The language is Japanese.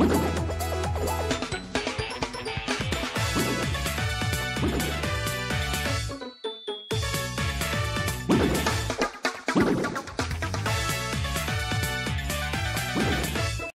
you